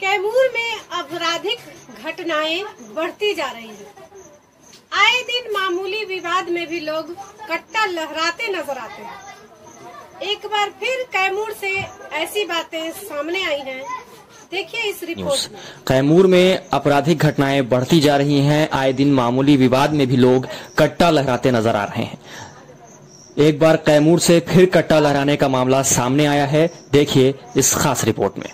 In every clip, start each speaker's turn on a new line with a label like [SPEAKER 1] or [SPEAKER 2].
[SPEAKER 1] कैमूर में आपराधिक घटनाएँ बढ़ती जा रही हैं। आए दिन मामूली विवाद में भी लोग कट्टा लहराते नज़र आते हैं। एक बार फिर कैमूर से ऐसी बातें सामने आई हैं। देखिए इस रिपोर्ट। में
[SPEAKER 2] कैमूर में आपराधिक घटनाएँ बढ़ती जा रही हैं। आए दिन मामूली विवाद में भी लोग कट्टा लहराते नज़र आ रहे हैं। एक बार कैमूर से फिर कट्टा लहराने का मामला सामने आया है। देखिए इस खास रिपोर्ट में।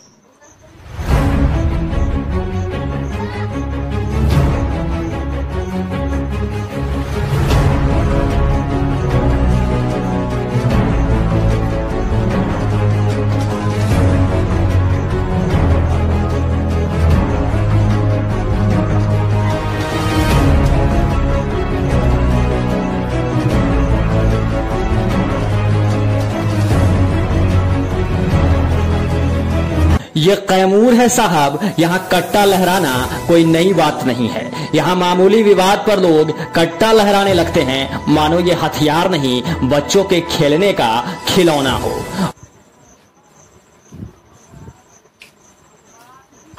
[SPEAKER 2] ये कैमूर है साहब, यहाँ कट्टा लहराना कोई नई बात नहीं है। यहाँ मामूली विवाद पर लोग कट्टा लहराने लगते हैं। मानो ये हथियार नहीं, बच्चों के खेलने का खिलौना हो।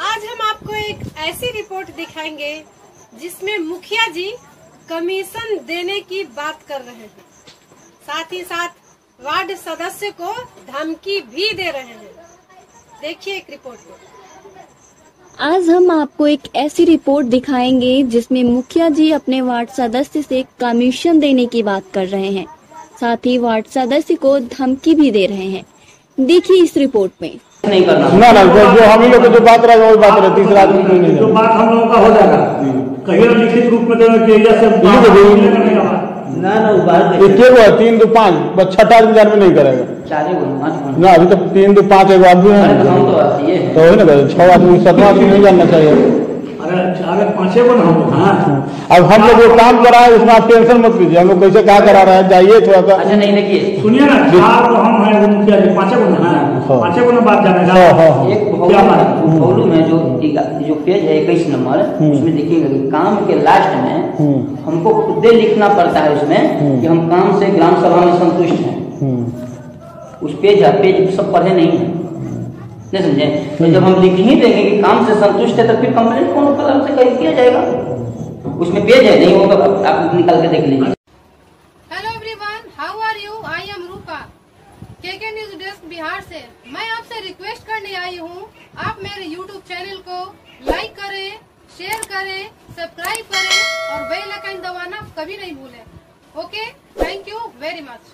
[SPEAKER 1] आज हम आपको एक ऐसी रिपोर्ट दिखाएँगे, जिसमें मुखिया जी कमीशन देने की बात कर रहे हैं। साथ ही साथ वार्ड सदस्य को धमकी भी दे रहे हैं। देखिए एक रिपोर्ट को।
[SPEAKER 3] आज हम आपको एक ऐसी रिपोर्ट दिखाएँगे जिसमें मुखिया जी अपने वार्ड सदस्य से कमीशन देने की बात कर रहे हैं। साथ ही वार्ड सदस्य को धमकी भी दे रहे हैं। देखिए इस रिपोर्ट में।
[SPEAKER 4] नहीं करना।
[SPEAKER 5] ना ना जो जो हम ही लोग की जो बात रहेगा वही बात रहे तीसरा आदमी कोई नहीं
[SPEAKER 6] जो बात हम लोगों का हो जाएगा। कहिए ना लिखित रूप में देना कि से।
[SPEAKER 4] ना ना बात
[SPEAKER 5] एक के गो तीन दो पाँच छठा आदमी जानवे नहीं करेगा। ना अभी तो तीन दो पाँच एक आदमी है।
[SPEAKER 4] तो तो है।
[SPEAKER 5] तो वही ना छह आदमी सातवां आदमी नहीं जानना चाहिए।
[SPEAKER 6] को हम लोग हाँ।
[SPEAKER 5] अब हम लोग जो काम करा है उसमें आप टेंशन मत लीजिए। हम लोग कैसे क्या करा रहे हैं जाइए थोड़ा सा।
[SPEAKER 4] अच्छा नहीं देखिए।
[SPEAKER 6] सुनिए ना चार को हम हैं वो मुखिया जी पांचे को ना हाँ।
[SPEAKER 5] हाँ।
[SPEAKER 6] पांचे को ना बात
[SPEAKER 5] हाँ हाँ हाँ।
[SPEAKER 4] एक
[SPEAKER 6] क्या
[SPEAKER 4] भौलू
[SPEAKER 6] बात?
[SPEAKER 4] में में जो जो पेज है इक्कीस नंबर उसमें देखिएगा कि काम के लास्ट में
[SPEAKER 5] हम्म।
[SPEAKER 4] हमको खुदे लिखना पड़ता है उसमें कि हम काम से ग्राम सभा में संतुष्ट हैं।
[SPEAKER 5] हम्म।
[SPEAKER 4] उस पेज है पेज सब पढ़े नहीं है। नहीं समझे? तो जब हम लिख ही देंगे कि काम से संतुष्ट है तो फिर कंप्लेंट कौन कलम से कहीं किया जाएगा। उसमें पेज है, नहीं होगा, आप निकाल के देख लीजिए।
[SPEAKER 1] Hello everyone how are you I am Rupa KK news desk Bihar से। मैं आपसे रिक्वेस्ट करने आई हूँ। आप मेरे यूट्यूब चैनल को लाइक करें शेयर करें सब्सक्राइब करें और बेल आइकन दबाना कभी नहीं भूलें। Okay thank you very much